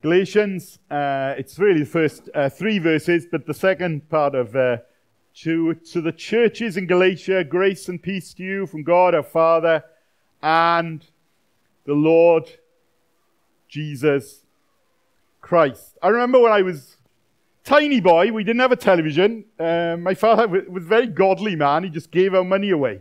Galatians, uh, it's really the first uh, three verses, but the second part of uh, to, to the churches in Galatia, grace and peace to you from God our Father and the Lord Jesus Christ. I remember when I was tiny boy, we didn't have a television. Uh, my father was a very godly man. He just gave our money away.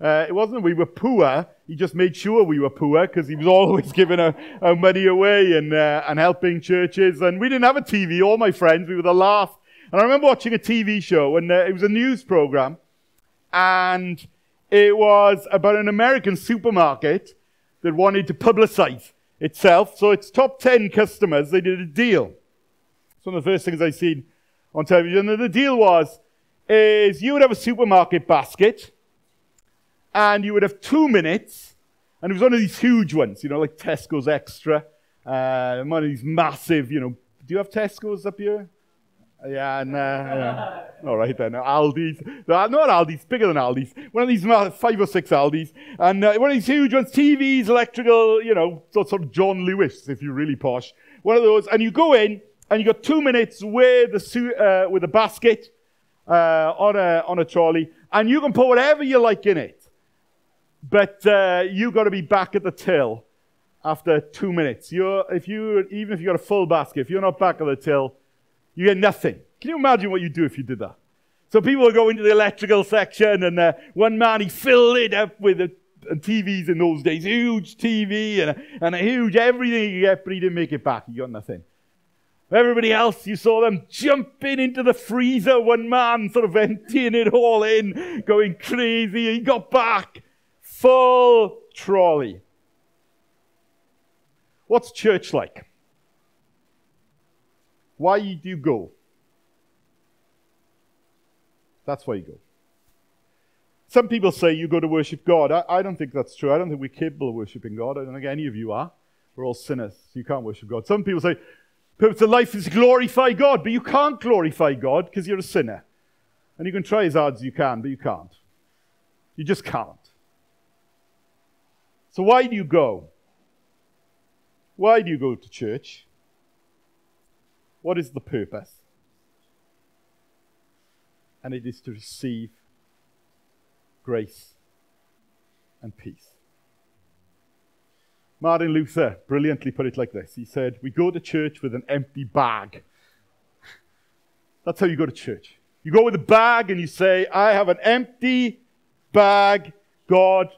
Uh, it wasn't we were poor. He just made sure we were poor because he was always giving our, our money away and, uh, and helping churches. And we didn't have a TV. All my friends, we were the last. And I remember watching a TV show and uh, it was a news program and it was about an American supermarket that wanted to publicize itself. So its top 10 customers, they did a deal. It's one of the first things I seen on television. And the deal was, is you would have a supermarket basket and you would have two minutes, and it was one of these huge ones, you know, like Tesco's Extra, uh, one of these massive, you know. Do you have Tesco's up here? Yeah, nah, yeah. All right then. Aldi's. not Aldi's, bigger than Aldi's. One of these five or six Aldi's. And uh, one of these huge ones, TVs, electrical, you know, sort of John Lewis, if you're really posh. One of those. And you go in, and you got two minutes with the, uh, with a basket uh, on, a, on a trolley, and you can put whatever you like in it. But uh, you got to be back at the till after two minutes. You're, if you, even if you got a full basket, if you're not back at the till, you get nothing. Can you imagine what you'd do if you did that? So people would go into the electrical section, and uh, one man he filled it up with a, and TVs in those days, huge TV and a, and a huge everything you get, but he didn't make it back. He got nothing. Everybody else, you saw them jumping into the freezer. One man sort of emptying it all in, going crazy. He got back full trolley. What's church like? Why do you go? That's why you go. Some people say you go to worship God. I, I, don't think that's true. I don't think we're capable of worshiping God. I don't think any of you are. We're all sinners. You can't worship God. Some people say purpose of life is to glorify God, but you can't glorify God because you're a sinner. And you can try as hard as you can, but you can't. You just can't. So, why do you go? Why do you go to church? What is the purpose? And it is to receive grace and peace. Martin Luther brilliantly put it like this He said, We go to church with an empty bag. That's how you go to church. You go with a bag and you say, I have an empty bag. God,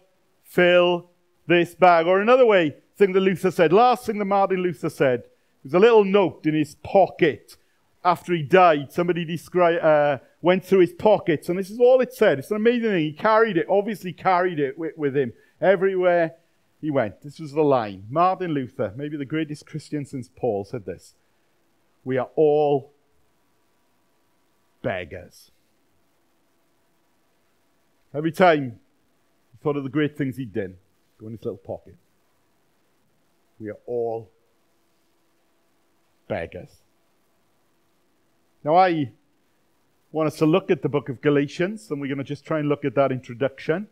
fill this bag. Or another way, thing that Luther said, last thing that Martin Luther said, was a little note in his pocket after he died. Somebody uh, went through his pockets, and this is all it said. It's an amazing thing. He carried it, obviously carried it with, with him everywhere he went. This was the line. Martin Luther, maybe the greatest Christian since Paul, said this We are all beggars. Every time he thought of the great things he'd done, Go in his little pocket. We are all beggars. Now, I want us to look at the book of Galatians, and we're going to just try and look at that introduction.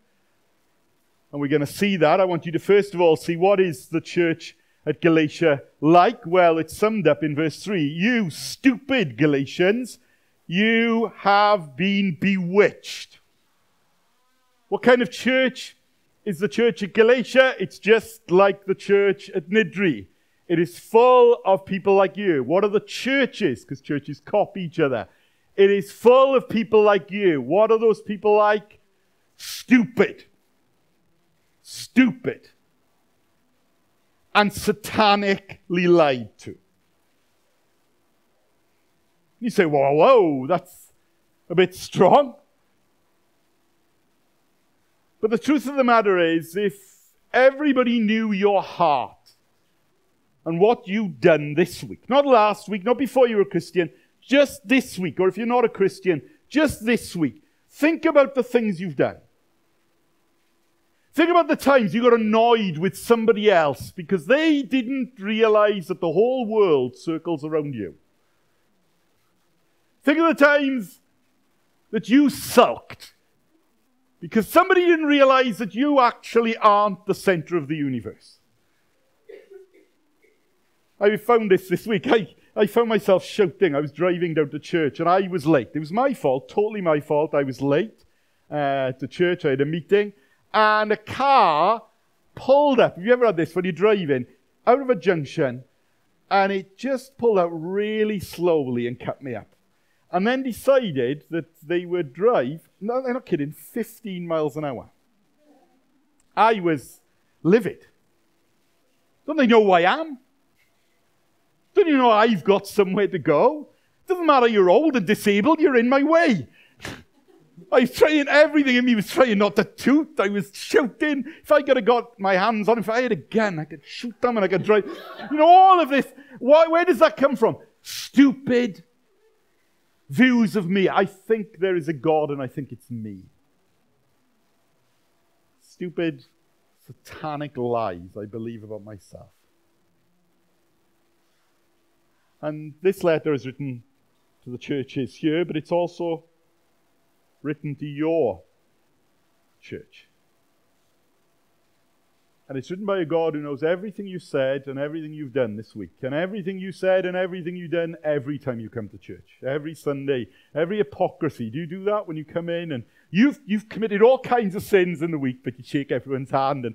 And we're going to see that. I want you to first of all see what is the church at Galatia like? Well, it's summed up in verse 3. You stupid Galatians, you have been bewitched. What kind of church is the church at Galatia. It's just like the church at Niddrie. It is full of people like you. What are the churches? Because churches copy each other. It is full of people like you. What are those people like? Stupid. Stupid. And satanically lied to. You say, whoa, whoa, that's a bit strong. But the truth of the matter is, if everybody knew your heart and what you'd done this week, not last week, not before you were a Christian, just this week, or if you're not a Christian, just this week, think about the things you've done. Think about the times you got annoyed with somebody else because they didn't realize that the whole world circles around you. Think of the times that you sulked because somebody didn't realize that you actually aren't the center of the universe. I found this this week. I, I found myself shouting. I was driving down to church and I was late. It was my fault, totally my fault. I was late uh, to church. I had a meeting and a car pulled up. Have you ever had this when you're driving out of a junction and it just pulled out really slowly and cut me up? And then decided that they would drive, no, they're not kidding, 15 miles an hour. I was livid. Don't they know who I am? Don't you know I've got somewhere to go? Doesn't matter you're old and disabled, you're in my way. I was trying everything in me was trying not to toot. I was shouting. If I could have got my hands on if I had a gun, I could shoot them and I could drive. You know, all of this. Why, where does that come from? Stupid views of me. I think there is a God and I think it's me. Stupid, satanic lies I believe about myself. And this letter is written to the churches here, but it's also written to your church. And it's written by a God who knows everything you said and everything you've done this week, and everything you said and everything you've done every time you come to church, every Sunday, every hypocrisy. Do you do that when you come in and you've, you've committed all kinds of sins in the week, but you shake everyone's hand and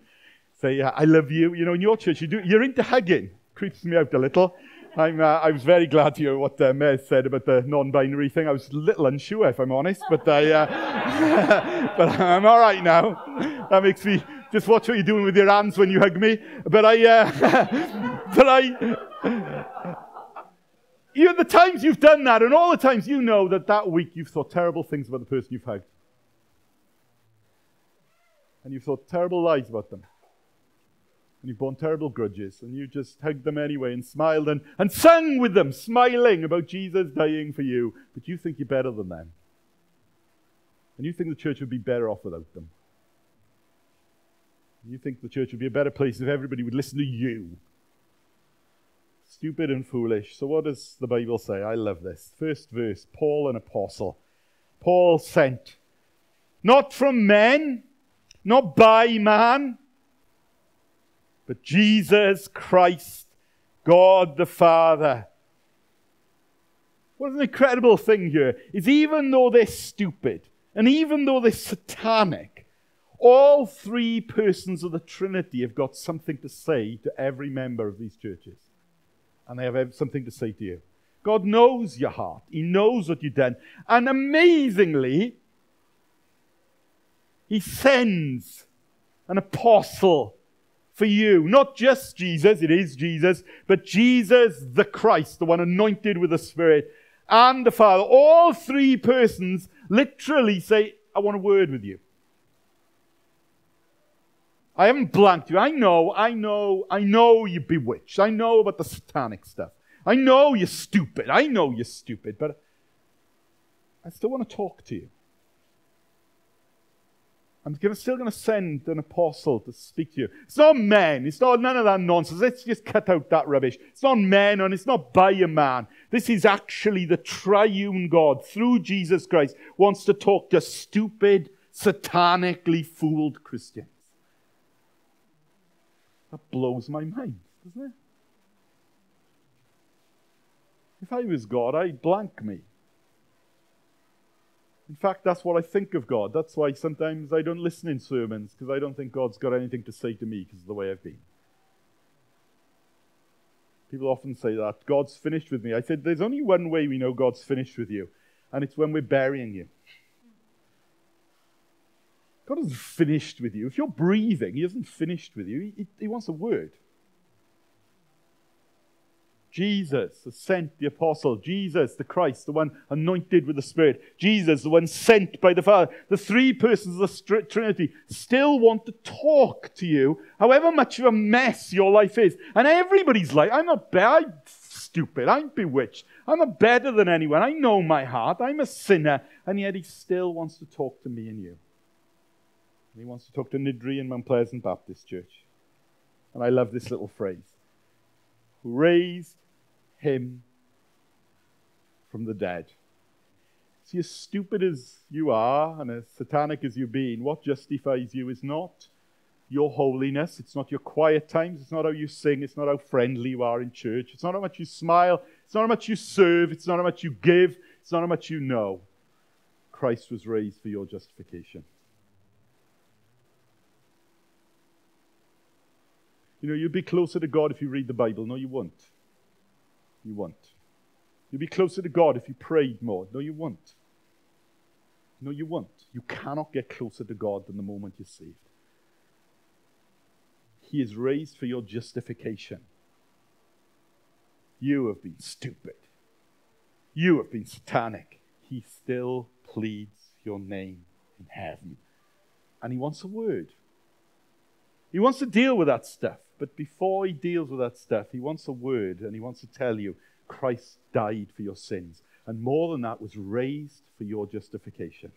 say, I love you? You know, in your church, you do, you're into hugging. Creeps me out a little. I'm, uh, I was very glad to hear what uh, Mez said about the non-binary thing. I was a little unsure, if I'm honest, but I, uh, but I'm all right now. That makes me just watch what you're doing with your hands when you hug me. But I, uh, but I, you know, the times you've done that, and all the times you know that that week you've thought terrible things about the person you've hugged, and you've thought terrible lies about them and you've borne terrible grudges, and you just hugged them anyway and smiled and, and sung with them, smiling about Jesus dying for you. But you think you're better than them. And you think the church would be better off without them. You think the church would be a better place if everybody would listen to you. Stupid and foolish. So, what does the Bible say? I love this. First verse Paul, an apostle. Paul sent, not from men, not by man but Jesus Christ, God the Father. What an incredible thing here is even though they're stupid and even though they're satanic, all three persons of the Trinity have got something to say to every member of these churches. And they have something to say to you. God knows your heart. He knows what you've done. And amazingly, He sends an apostle for you. Not just Jesus, it is Jesus, but Jesus the Christ, the one anointed with the Spirit, and the Father. All three persons literally say, I want a word with you. I haven't blanked you. I know, I know, I know you're bewitched. I know about the satanic stuff. I know you're stupid. I know you're stupid, but I still want to talk to you. I'm gonna, still going to send an apostle to speak to you. It's not men. It's not none of that nonsense. Let's just cut out that rubbish. It's not men and it's not by a man. This is actually the triune God through Jesus Christ wants to talk to stupid, satanically fooled Christians. That blows my mind, doesn't it? If I was God, I'd blank me. In fact, that's what I think of God. That's why sometimes I don't listen in sermons, because I don't think God's got anything to say to me because of the way I've been. People often say that God's finished with me. I said, There's only one way we know God's finished with you, and it's when we're burying you. God isn't finished with you. If you're breathing, He isn't finished with you. He, he wants a word. Jesus, the sent, the apostle, Jesus, the Christ, the one anointed with the Spirit, Jesus, the one sent by the Father, the three persons of the Trinity still want to talk to you, however much of a mess your life is. And everybody's like, I'm not bad, I'm stupid, I'm bewitched, I'm not better than anyone, I know my heart, I'm a sinner, and yet he still wants to talk to me and you. And he wants to talk to Niddrie and Mount Pleasant Baptist Church. And I love this little phrase. who Raised him from the dead. See, as stupid as you are and as satanic as you've been, what justifies you is not your holiness. It's not your quiet times. It's not how you sing. It's not how friendly you are in church. It's not how much you smile. It's not how much you serve. It's not how much you give. It's not how much you know. Christ was raised for your justification. You know, you'd be closer to God if you read the Bible. No, you won't. You won't. You'd be closer to God if you prayed more. No, you won't. No, you won't. You cannot get closer to God than the moment you're saved. He is raised for your justification. You have been stupid. You have been satanic. He still pleads your name in heaven. And he wants a word. He wants to deal with that stuff. But before he deals with that stuff, he wants a word and he wants to tell you Christ died for your sins. And more than that, was raised for your justification.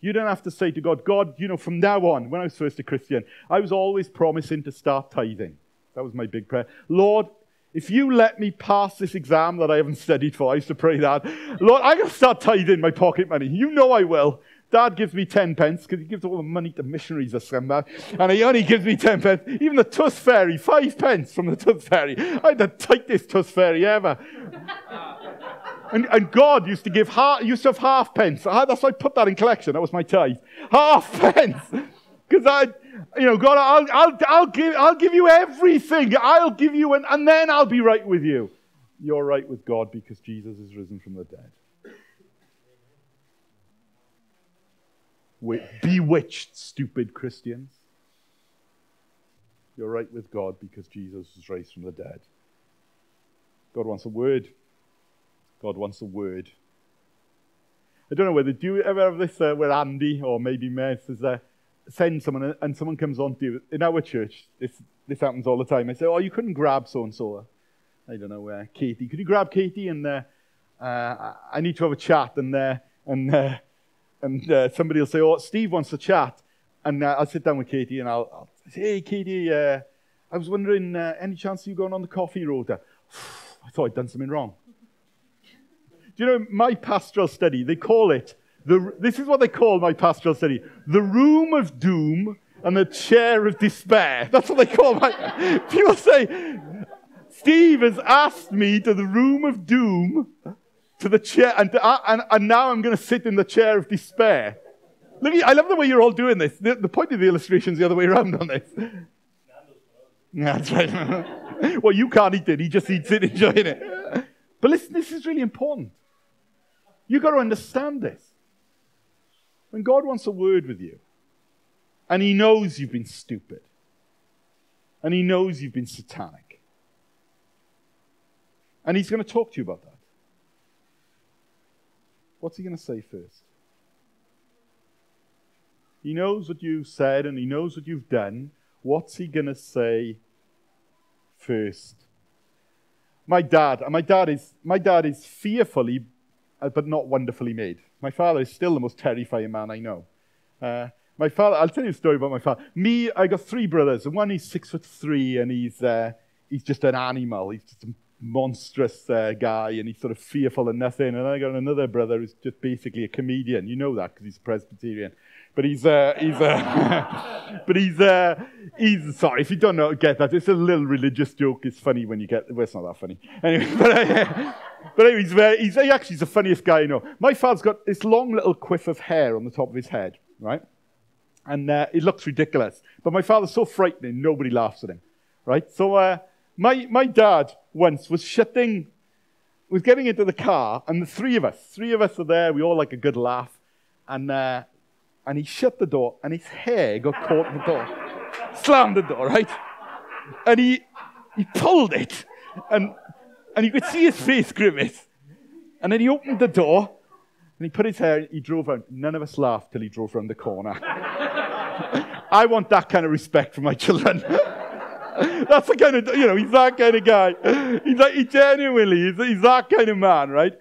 You don't have to say to God, God, you know, from now on, when I was first a Christian, I was always promising to start tithing. That was my big prayer. Lord, if you let me pass this exam that I haven't studied for, I used to pray that. Lord, going to start tithing my pocket money. You know I will. Dad gives me 10 pence because he gives all the money to missionaries or something. And he only gives me 10 pence. Even the Tooth Fairy, 5 pence from the Tooth Fairy. I had the tightest Tooth Fairy ever. And, and God used to give half, used to have half pence. That's why I put that in collection. That was my tithe. Half pence. Because I, you know, God, I'll, I'll, I'll, give, I'll give you everything. I'll give you, an, and then I'll be right with you. You're right with God because Jesus is risen from the dead. Bewitched, stupid Christians. You're right with God because Jesus was raised from the dead. God wants a word. God wants a word. I don't know whether, do you ever have this uh, where Andy or maybe Mary says, uh, send someone and someone comes on to you. In our church, this, this happens all the time. I say, oh, you couldn't grab so-and-so. I don't know, uh, Katie. Could you grab Katie and uh, uh, I need to have a chat and, uh, and, uh, and uh, somebody will say, oh, Steve wants to chat. And uh, I'll sit down with Katie and I'll, I'll say, hey, Katie, uh, I was wondering, uh, any chance of you going on the coffee rota? I thought I'd done something wrong. Do you know my pastoral study? They call it, the, this is what they call my pastoral study the room of doom and the chair of despair. That's what they call my. People say, Steve has asked me to the room of doom, to the chair, and, uh, and, and now I'm going to sit in the chair of despair. Look, I love the way you're all doing this. The, the point of the illustration is the other way around on this. Yeah, That's right. well, you can't eat it. He just eats it, enjoying it. But listen, this is really important. You've got to understand this. When God wants a word with you, and He knows you've been stupid, and He knows you've been satanic, and He's going to talk to you about that, what's He going to say first? He knows what you've said and He knows what you've done. What's He going to say first? My dad, and my dad is, my dad is fearfully uh, but not wonderfully made. My father is still the most terrifying man I know. Uh, my father, I'll tell you a story about my father. Me, I got three brothers, and one is six foot three, and he's uh, he's just an animal. He's just a monstrous uh, guy, and he's sort of fearful of nothing. And I got another brother who's just basically a comedian. You know that because he's Presbyterian. But he's, uh, he's, uh, but he's, uh, he's, sorry, if you don't know, get that, it's a little religious joke. It's funny when you get, well, it's not that funny. Anyway, but, uh, but anyway, he's, very, he's he actually he's the funniest guy you know. My father's got this long little quiff of hair on the top of his head, right? And uh, it looks ridiculous. But my father's so frightening, nobody laughs at him, right? So uh, my, my dad once was shutting, was getting into the car, and the three of us, three of us are there, we all like a good laugh. And uh, and he shut the door, and his hair got caught in the door. Slammed the door, right? And he, he pulled it, and, and you could see his face grimace. And then he opened the door, and he put his hair, he drove around. None of us laughed till he drove around the corner. I want that kind of respect from my children. That's the kind of, you know, he's that kind of guy. He's like, he genuinely, he's, he's that kind of man, right?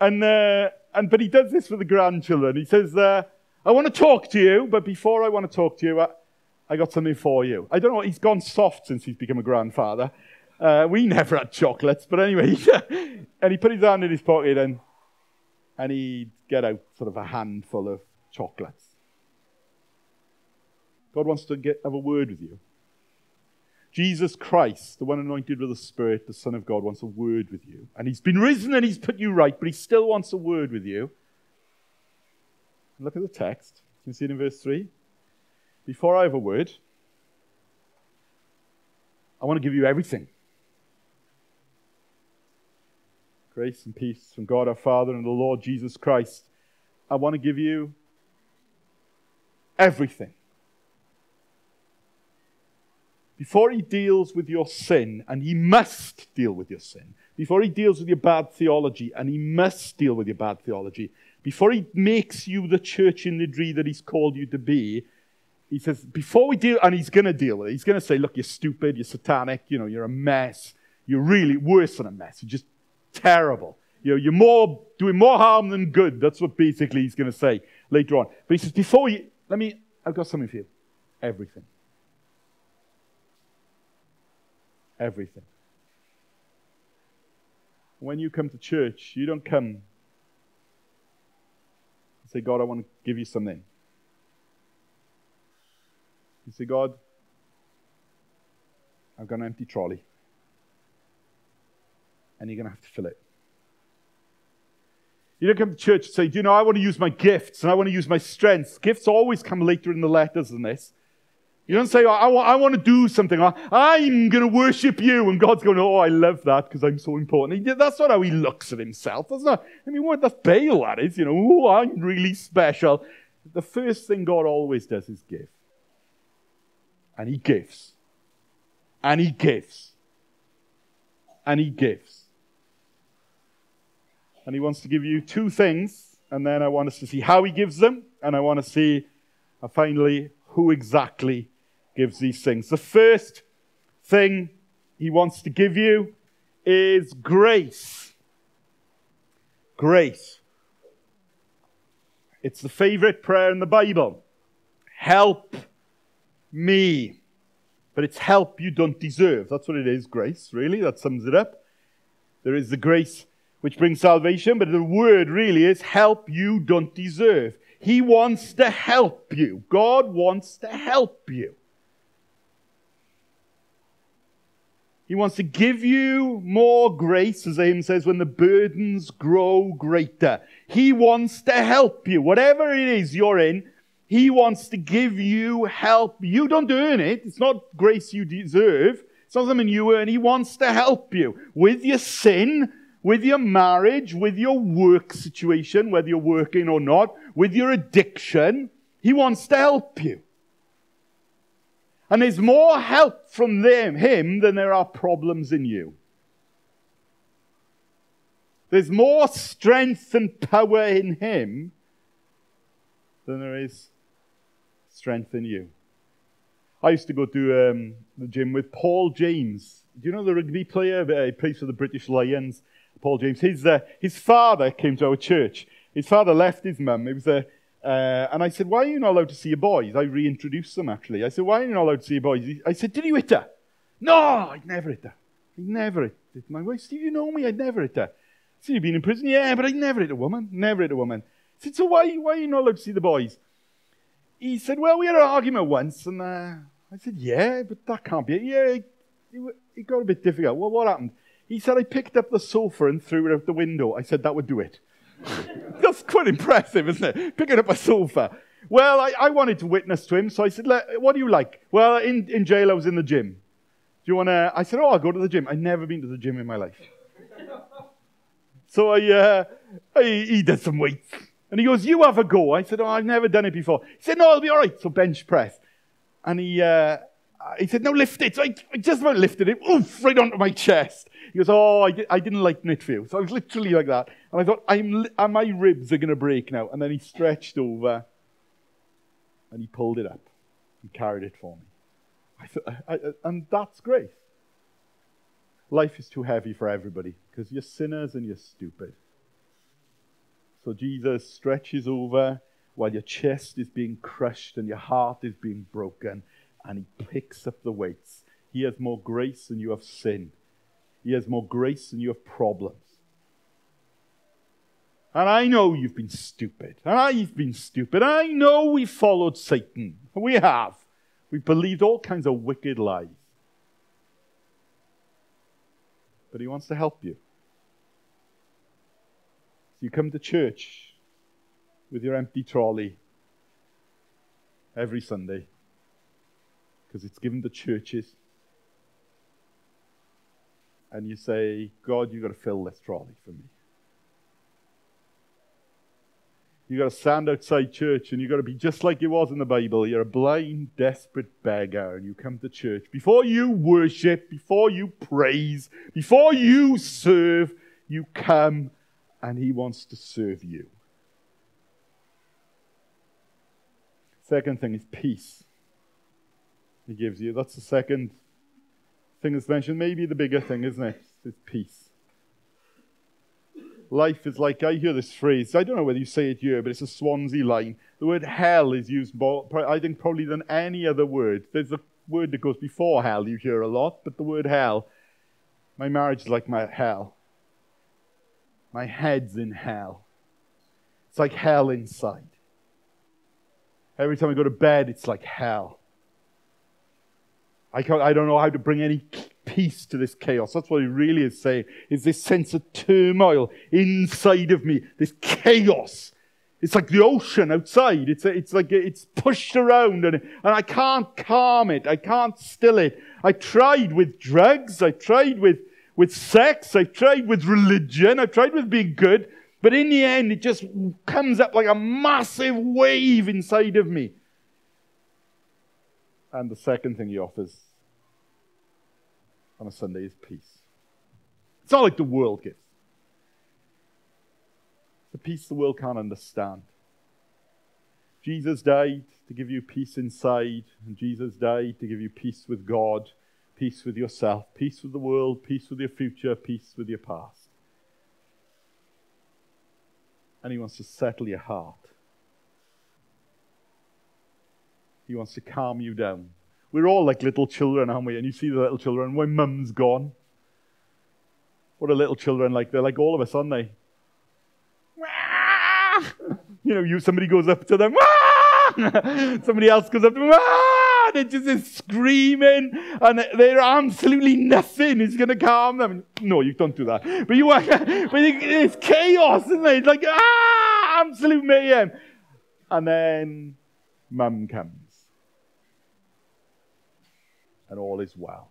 And, uh, and, but he does this for the grandchildren. He says, uh, I want to talk to you, but before I want to talk to you, I, I got something for you. I don't know, he's gone soft since he's become a grandfather. Uh, we never had chocolates, but anyway, and he put his hand in his pocket and, and he'd get out sort of a handful of chocolates. God wants to get, have a word with you. Jesus Christ, the one anointed with the Spirit, the Son of God, wants a word with you. And he's been risen and he's put you right, but he still wants a word with you. Look at the text. You can see it in verse 3. Before I have a word, I want to give you everything. Grace and peace from God our Father and the Lord Jesus Christ. I want to give you everything. Before he deals with your sin, and he must deal with your sin, before he deals with your bad theology, and he must deal with your bad theology, before he makes you the church in Niddrie that he's called you to be, he says, before we deal, and he's going to deal with it, he's going to say, look, you're stupid, you're satanic, you know, you're a mess. You're really worse than a mess. You're just terrible. You know, you're more doing more harm than good. That's what basically he's going to say later on. But he says, before you, let me, I've got something for you. Everything. Everything. When you come to church, you don't come and say, God, I want to give you something. You say, God, I've got an empty trolley. And you're going to have to fill it. You don't come to church and say, you know, I want to use my gifts and I want to use my strengths. Gifts always come later in the letters than this. You don't say, I, want, I, want to do something. I, am going to worship you. And God's going, Oh, I love that because I'm so important. He, that's not how he looks at himself. That's not, I mean, what, that's Baal, that is. You know, oh, I'm really special. The first thing God always does is give. And he gives. And he gives. And he gives. And he wants to give you two things. And then I want us to see how he gives them. And I want to see, uh, finally, who exactly gives these things. The first thing he wants to give you is grace. Grace. It's the favorite prayer in the Bible. Help me. But it's help you don't deserve. That's what it is, grace, really. That sums it up. There is the grace which brings salvation, but the word really is help you don't deserve. He wants to help you. God wants to help you. He wants to give you more grace, as Aim says, when the burdens grow greater. He wants to help you. Whatever it is you're in, He wants to give you help. You don't earn it. It's not grace you deserve. It's not something you earn. He wants to help you with your sin, with your marriage, with your work situation, whether you're working or not, with your addiction. He wants to help you. And there's more help from them, him than there are problems in you. There's more strength and power in him than there is strength in you. I used to go to um, the gym with Paul James. Do you know the rugby player? Uh, he plays for the British Lions. Paul James. His, uh, his father came to our church. His father left his mum. He was a, uh, and I said, Why are you not allowed to see your boys? I reintroduced them, actually. I said, Why are you not allowed to see your boys? I said, Did you hit her? No, I'd never hit her. I'd never hit her. My wife, Steve, you know me, I'd never hit her. See, you've been in prison? Yeah, but I'd never hit a woman. Never hit a woman. I said, So why, why are you not allowed to see the boys? He said, Well, we had an argument once. And uh, I said, Yeah, but that can't be it. Yeah, it, it, it got a bit difficult. Well, what happened? He said, I picked up the sofa and threw it out the window. I said, That would do it. That's quite impressive, isn't it? Picking up a sofa. Well, I, I wanted to witness to him, so I said, What do you like? Well, in, in jail, I was in the gym. Do you want to? I said, Oh, I'll go to the gym. I've never been to the gym in my life. so I, uh, I, he did some weights. And he goes, You have a go. I said, Oh, I've never done it before. He said, No, I'll be all right. So bench press. And he, uh, he said, No, lift it. So I, I just about lifted it, oof, right onto my chest. He goes, Oh, I, I didn't like Knitfield. So I was literally like that. And I thought, I'm, uh, my ribs are going to break now. And then he stretched over and he pulled it up and carried it for me. I thought, I, and that's grace. Life is too heavy for everybody because you're sinners and you're stupid. So Jesus stretches over while your chest is being crushed and your heart is being broken, and he picks up the weights. He has more grace than you have sin. He has more grace than you have problems. And I know you've been stupid. And I've been stupid. I know we followed Satan. We have. We've believed all kinds of wicked lies. But He wants to help you. So you come to church with your empty trolley every Sunday because it's given to churches. And you say, God, you've got to fill this trolley for me. You've got to stand outside church and you've got to be just like it was in the Bible. You're a blind, desperate beggar and you come to church. Before you worship, before you praise, before you serve, you come and He wants to serve you. Second thing is peace. He gives you. That's the second thing that's mentioned. Maybe the bigger thing, isn't it? it? Is peace life is like, I hear this phrase, I don't know whether you say it here, but it's a Swansea line. The word hell is used more, I think, probably than any other word. There's a word that goes before hell you hear a lot, but the word hell, my marriage is like my hell. My head's in hell. It's like hell inside. Every time I go to bed, it's like hell. I, can't, I don't know how to bring any peace to this chaos. That's what he really is saying, is this sense of turmoil inside of me, this chaos. It's like the ocean outside. It's, it's like it's pushed around and, and I can't calm it. I can't still it. I tried with drugs. I tried with, with sex. I tried with religion. I tried with being good. But in the end, it just comes up like a massive wave inside of me. And the second thing he offers on a Sunday is peace. It's not like the world gives. It's a peace the world can't understand. Jesus died to give you peace inside, and Jesus died to give you peace with God, peace with yourself, peace with the world, peace with your future, peace with your past. And He wants to settle your heart. He wants to calm you down. We're all like little children, aren't we? And you see the little children when mum's gone. What are little children like? They're like all of us, aren't they? You know, you somebody goes up to them, somebody else goes up to them, they're just screaming, and they're absolutely nothing is going to calm them. No, you don't do that. But you, but it's chaos, isn't it? It's like ah, absolute mayhem. And then mum comes and all is well.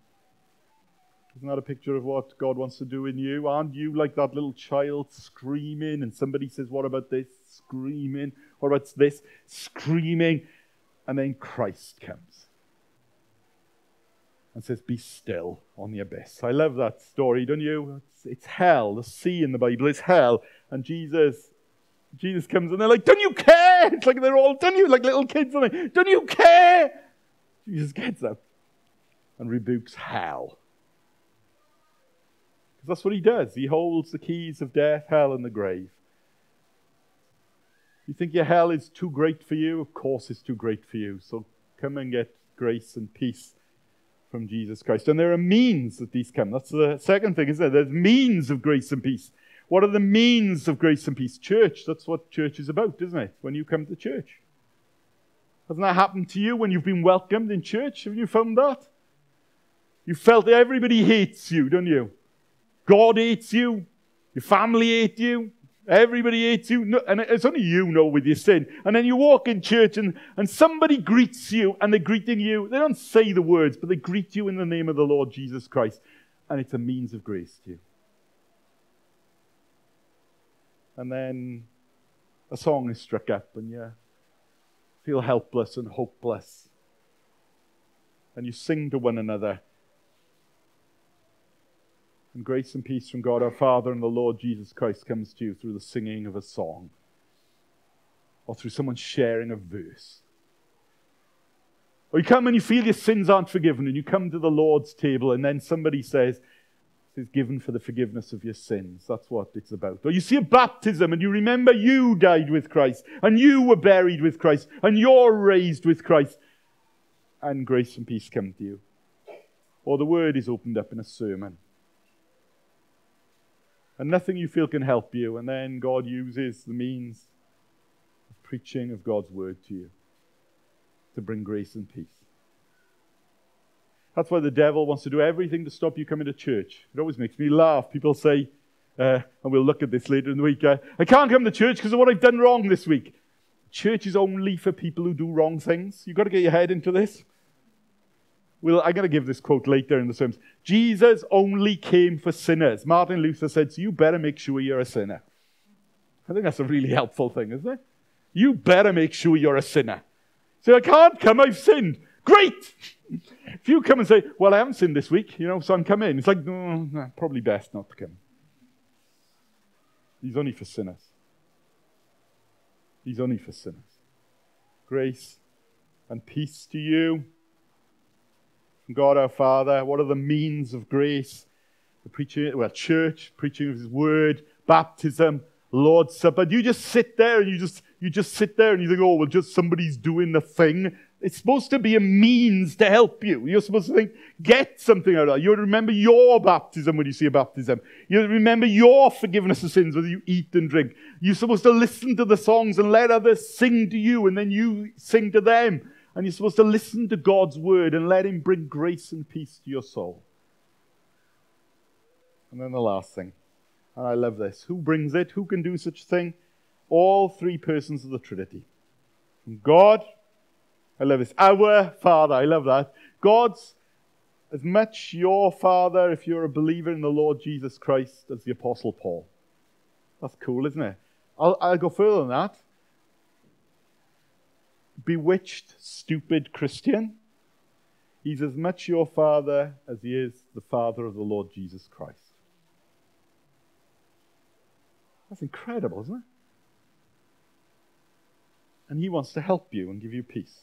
Isn't that a picture of what God wants to do in you? Aren't you like that little child screaming, and somebody says, What about this? Screaming. What about this? Screaming. And then Christ comes and says, Be still on the abyss. I love that story, don't you? It's, it's hell. The sea in the Bible is hell. And Jesus Jesus comes and they're like, Don't you care? It's like they're all, don't you? Like little kids, don't you care? Jesus gets up and rebukes hell. Because that's what he does. He holds the keys of death, hell, and the grave. You think your hell is too great for you? Of course it's too great for you. So come and get grace and peace from Jesus Christ. And there are means that these come. That's the second thing, isn't it? There's means of grace and peace. What are the means of grace and peace? Church. That's what church is about, isn't it? When you come to church. Hasn't that happened to you when you've been welcomed in church? Have you found that? You felt everybody hates you, don't you? God hates you. Your family hates you. Everybody hates you. No, and it's only you know with your sin. And then you walk in church and, and somebody greets you and they're greeting you. They don't say the words, but they greet you in the name of the Lord Jesus Christ. And it's a means of grace to you. And then a song is struck up and you feel helpless and hopeless. And you sing to one another and grace and peace from God our Father and the Lord Jesus Christ comes to you through the singing of a song or through someone sharing a verse. Or you come and you feel your sins aren't forgiven and you come to the Lord's table and then somebody says, "This is given for the forgiveness of your sins. That's what it's about. Or you see a baptism and you remember you died with Christ and you were buried with Christ and you're raised with Christ. And grace and peace come to you. Or the word is opened up in a sermon and nothing you feel can help you. And then God uses the means of preaching of God's word to you to bring grace and peace. That's why the devil wants to do everything to stop you coming to church. It always makes me laugh. People say, uh, and we'll look at this later in the week, uh, I can't come to church because of what I've done wrong this week. Church is only for people who do wrong things. You've got to get your head into this. Well, I'm going to give this quote later in the sermon. Jesus only came for sinners. Martin Luther said, so you better make sure you're a sinner. I think that's a really helpful thing, isn't it? You better make sure you're a sinner. So I can't come, I've sinned. Great! If you come and say, Well, I haven't sinned this week, you know, so I'm coming, it's like, no probably best not to come. He's only for sinners. He's only for sinners. Grace and peace to you. God our Father, what are the means of grace? The preaching, well, church, preaching of His word, baptism, Lord's Supper. You just sit there and you just you just sit there and you think, oh, well, just somebody's doing the thing. It's supposed to be a means to help you. You're supposed to think, get something out of that. You remember your baptism when you see a baptism. You remember your forgiveness of sins whether you eat and drink. You're supposed to listen to the songs and let others sing to you, and then you sing to them. And you're supposed to listen to God's word and let Him bring grace and peace to your soul. And then the last thing, and I love this who brings it? Who can do such a thing? All three persons of the Trinity. From God, I love this. Our Father, I love that. God's as much your Father if you're a believer in the Lord Jesus Christ as the Apostle Paul. That's cool, isn't it? I'll, I'll go further than that. Bewitched, stupid Christian. He's as much your Father as he is the Father of the Lord Jesus Christ. That's incredible, isn't it? And he wants to help you and give you peace.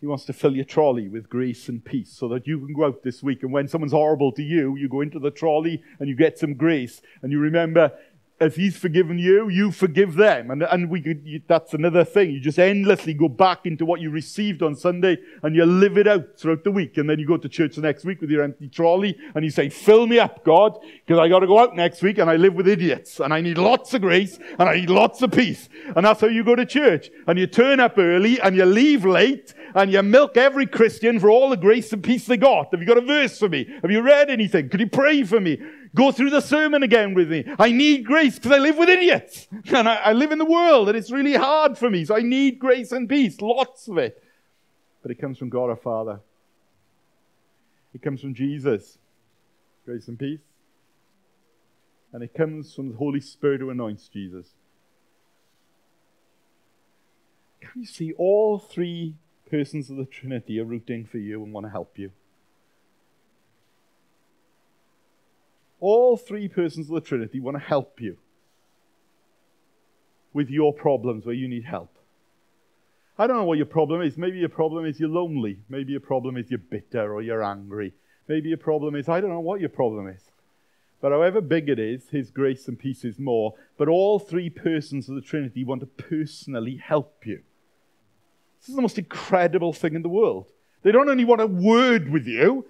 He wants to fill your trolley with grace and peace so that you can go out this week and when someone's horrible to you, you go into the trolley and you get some grace and you remember as he's forgiven you, you forgive them. And, and we could, you, that's another thing. You just endlessly go back into what you received on Sunday and you live it out throughout the week. And then you go to church the next week with your empty trolley and you say, fill me up, God, because I got to go out next week and I live with idiots and I need lots of grace and I need lots of peace. And that's how you go to church. And you turn up early and you leave late and you milk every Christian for all the grace and peace they got. Have you got a verse for me? Have you read anything? Could you pray for me? Go through the sermon again with me. I need grace because I live with idiots. And I, I live in the world and it's really hard for me. So I need grace and peace. Lots of it. But it comes from God our Father. It comes from Jesus. Grace and peace. And it comes from the Holy Spirit who anoints Jesus. Can you see all three persons of the Trinity are rooting for you and want to help you? All three persons of the Trinity want to help you with your problems where you need help. I don't know what your problem is. Maybe your problem is you're lonely. Maybe your problem is you're bitter or you're angry. Maybe your problem is, I don't know what your problem is. But however big it is, His grace and peace is more. But all three persons of the Trinity want to personally help you. This is the most incredible thing in the world. They don't only want a word with you,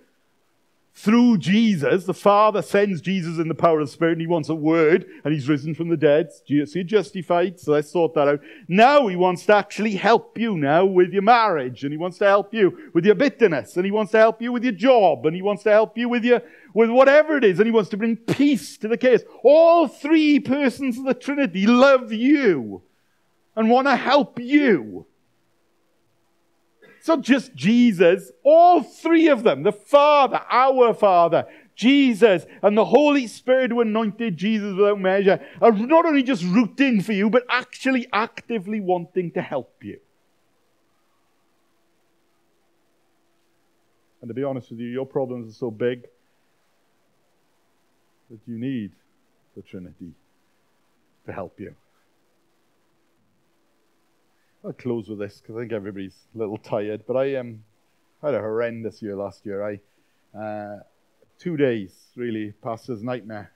through Jesus, the Father sends Jesus in the power of the Spirit, and He wants a word, and He's risen from the dead. So justified, so let's sort that out. Now He wants to actually help you now with your marriage, and He wants to help you with your bitterness, and He wants to help you with your job, and He wants to help you with your, with whatever it is, and He wants to bring peace to the chaos. All three persons of the Trinity love you and want to help you. It's not just Jesus, all three of them the Father, our Father, Jesus, and the Holy Spirit who anointed Jesus without measure are not only just rooting for you, but actually actively wanting to help you. And to be honest with you, your problems are so big that you need the Trinity to help you. I'll close with this because I think everybody's a little tired. But I um, had a horrendous year last year. I uh, two days really passed as nightmare.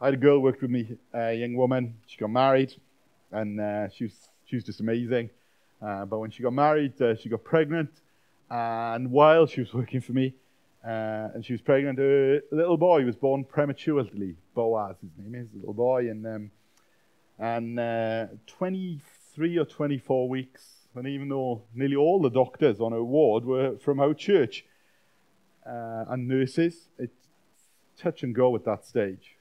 I had a girl worked with me, a young woman. She got married, and uh, she was she was just amazing. Uh, but when she got married, uh, she got pregnant, and while she was working for me, uh, and she was pregnant, a little boy was born prematurely. Boaz, his name is, little boy, and um, and uh, 20 23 or 24 weeks, and even though nearly all the doctors on our ward were from our church, uh, and nurses. It's touch and go at that stage.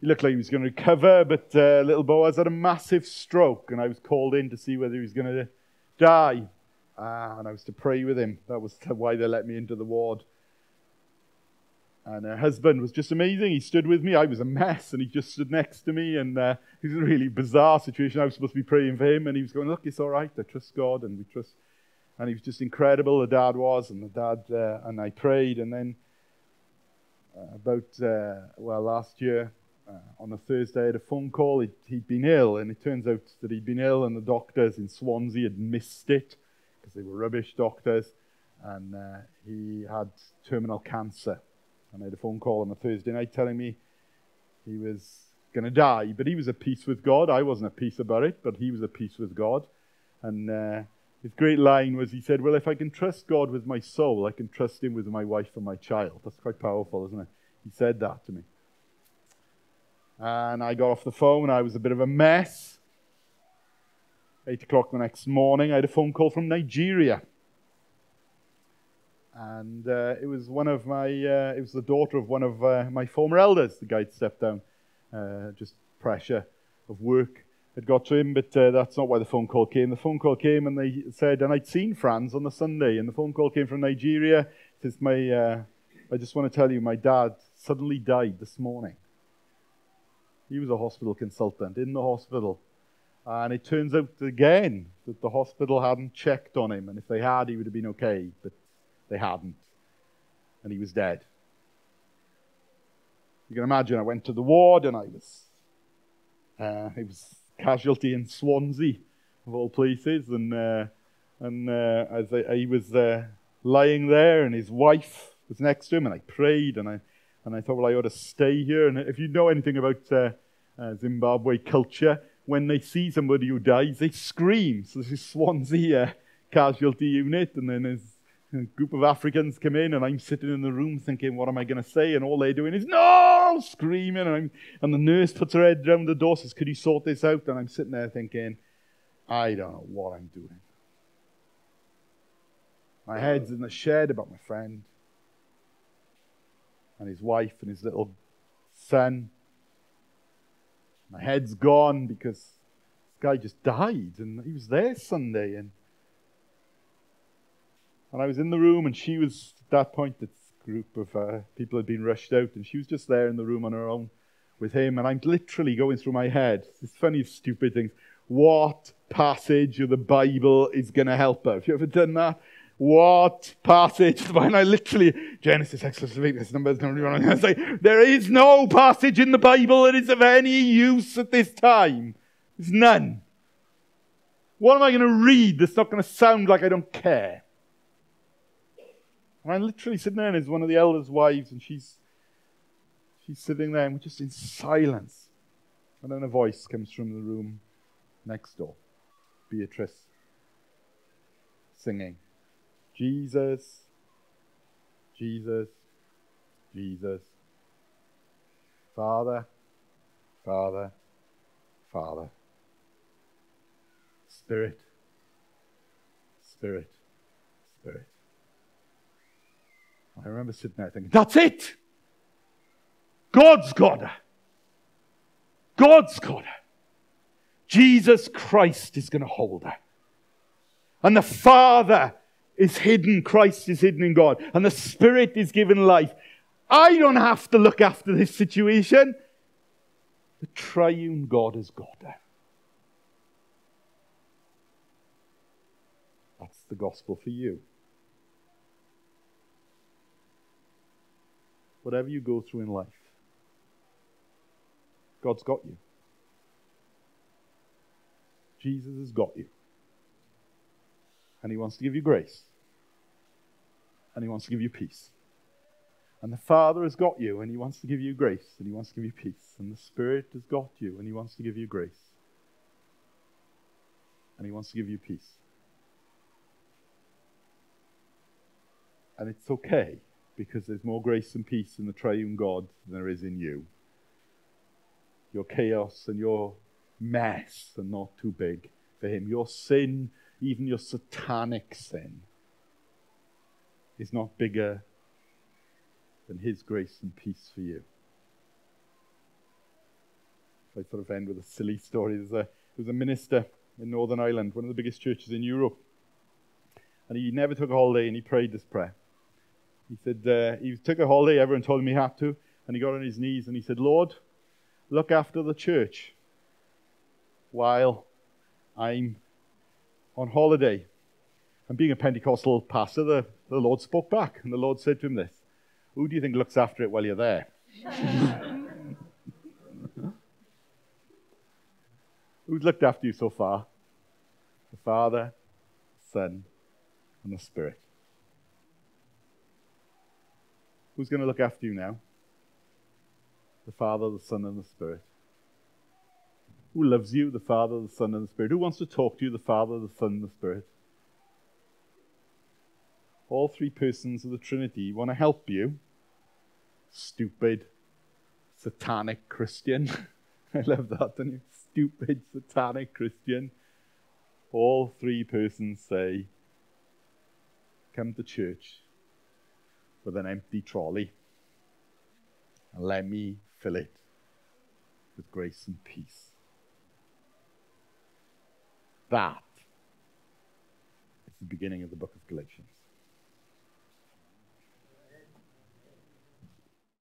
He looked like he was going to recover, but uh, little Boaz had a massive stroke, and I was called in to see whether he was going to die. Ah, and I was to pray with him. That was why they let me into the ward. And her husband was just amazing. He stood with me. I was a mess, and he just stood next to me. And uh, it was a really bizarre situation. I was supposed to be praying for him, and he was going, "Look, it's all right. I trust God, and we trust." And he was just incredible. The dad was, and the dad uh, and I prayed. And then uh, about uh, well last year uh, on a Thursday, I had a phone call. He'd, he'd been ill, and it turns out that he'd been ill, and the doctors in Swansea had missed it because they were rubbish doctors, and uh, he had terminal cancer I had a phone call on a Thursday night telling me he was going to die. But he was at peace with God. I wasn't at peace about it, but he was at peace with God. And uh, his great line was he said, Well, if I can trust God with my soul, I can trust him with my wife and my child. That's quite powerful, isn't it? He said that to me. And I got off the phone. I was a bit of a mess. Eight o'clock the next morning, I had a phone call from Nigeria and uh, it was one of my uh, it was the daughter of one of uh, my former elders the guy stepped down. Uh, just pressure of work had got to him but uh, that's not why the phone call came. The phone call came and they said and i'd seen franz on the sunday. And the phone call came from nigeria. Says my uh, i just want to tell you my dad suddenly died this morning. He was a hospital consultant in the hospital. And it turns out again that the hospital hadn't checked on him. And if they had he would have been okay. But they hadn't. And he was dead. You can imagine, I went to the ward and I was, uh, it was casualty in Swansea, of all places. And, uh, and uh, as I, he was uh, lying there and his wife was next to him and I prayed and I, and I thought, well, I ought to stay here. And if you know anything about uh, uh, Zimbabwe culture, when they see somebody who dies, they scream. So this is Swansea casualty unit, and then there's a group of Africans come in, and I'm sitting in the room thinking, what am I going to say? And all they're doing is, no, screaming. And, and the nurse puts her head around the door, says, could you sort this out? And I'm sitting there thinking, I don't know what I'm doing. My head's in the shed about my friend and his wife and his little son. My head's gone because this guy just died, and he was there Sunday, and and I was in the room, and she was, at that point, this group of uh, people had been rushed out, and she was just there in the room on her own with him. And I'm literally going through my head this funny, stupid things. What passage of the Bible is going to help her? Have you ever done that? What passage? And I literally, Genesis, Exodus, Leviticus, Numbers, and I say, there is no passage in the Bible that is of any use at this time. There's none. What am I going to read that's not going to sound like I don't care? And I'm literally sitting there, and it's one of the elders' wives, and she's she's sitting there, and we're just in silence. And then a voice comes from the room next door. Beatrice singing, Jesus, Jesus, Jesus, Father, Father, Father, Spirit, Spirit, Spirit. I remember sitting there thinking, that's it. God's got her. God's got her. Jesus Christ is going to hold her. And the Father is hidden, Christ is hidden in God. And the Spirit is given life. I don't have to look after this situation. The triune God has got her. That's the gospel for you. Whatever you go through in life, God's got you. Jesus has got you. And he wants to give you grace. And he wants to give you peace. And the Father has got you, and he wants to give you grace, and he wants to give you peace. And the Spirit has got you, and he wants to give you grace. And he wants to give you peace. And it's okay because there's more grace and peace in the triune God than there is in you. Your chaos and your mess are not too big for Him. Your sin, even your satanic sin, is not bigger than His grace and peace for you. I sort of end with a silly story. There's a, there was a minister in Northern Ireland, one of the biggest churches in Europe. And he never took a holiday and he prayed this prayer. He said, uh, he took a holiday, everyone told him he had to, and he got on his knees and he said, Lord, look after the church while I'm on holiday. And being a Pentecostal pastor, the, the Lord spoke back, and the Lord said to him this Who do you think looks after it while you're there? Who's looked after you so far? The Father, the Son, and the Spirit. Who's going to look after you now? The Father, the Son, and the Spirit. Who loves you? The Father, the Son, and the Spirit. Who wants to talk to you? The Father, the Son, and the Spirit. All three persons of the Trinity want to help you. Stupid, satanic Christian. I love that, don't you? Stupid, satanic Christian. All three persons say, Come to church with an empty trolley and let me fill it with grace and peace. That is the beginning of the book of Galatians.